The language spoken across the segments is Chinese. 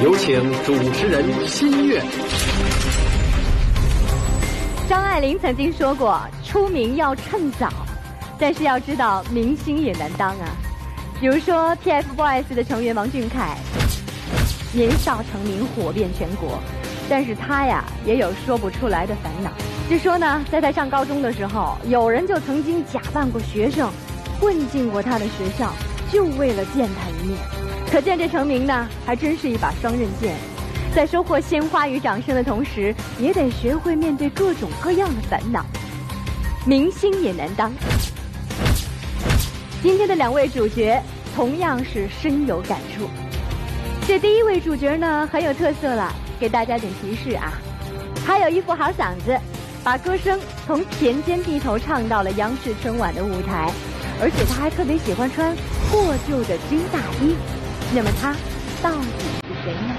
有请主持人新月。张爱玲曾经说过：“出名要趁早。”但是要知道，明星也难当啊。比如说 TFBOYS 的成员王俊凯，年少成名，火遍全国。但是他呀，也有说不出来的烦恼。据说呢，在他上高中的时候，有人就曾经假扮过学生，混进过他的学校，就为了见他一面。可见这成名呢，还真是一把双刃剑，在收获鲜花与掌声的同时，也得学会面对各种各样的烦恼。明星也难当。今天的两位主角同样是深有感触。这第一位主角呢，很有特色了。给大家点提示啊，他有一副好嗓子，把歌声从田间地头唱到了央视春晚的舞台，而且他还特别喜欢穿破旧的军大衣。那么他到底是谁呢？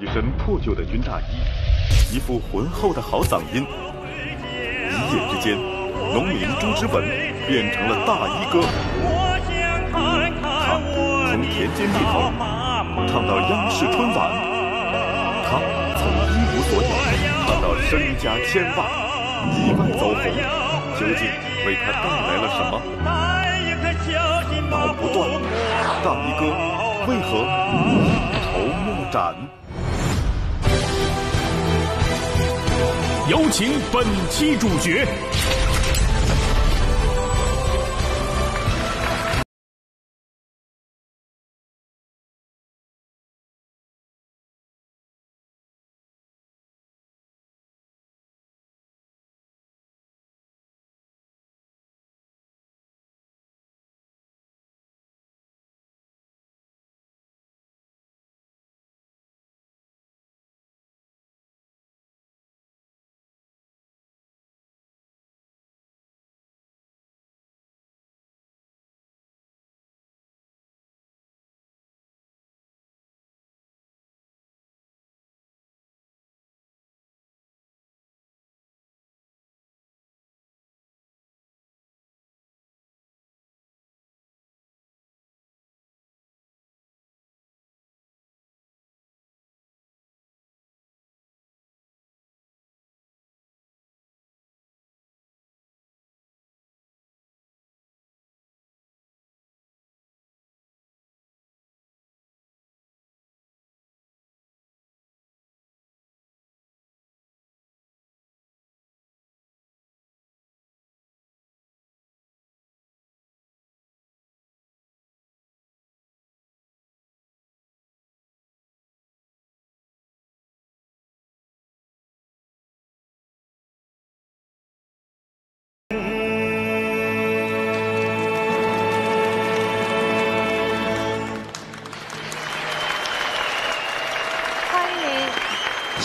一身破旧的军大衣。一副浑厚的好嗓音，一夜之间，农民朱之文变成了大衣哥。他从田间地头唱到央视春晚，他从一无所有唱到身家千万，意外走红，究竟为他带来了什么？矛不断，大衣哥为何一筹莫展？有请本期主角。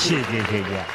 谢谢谢谢。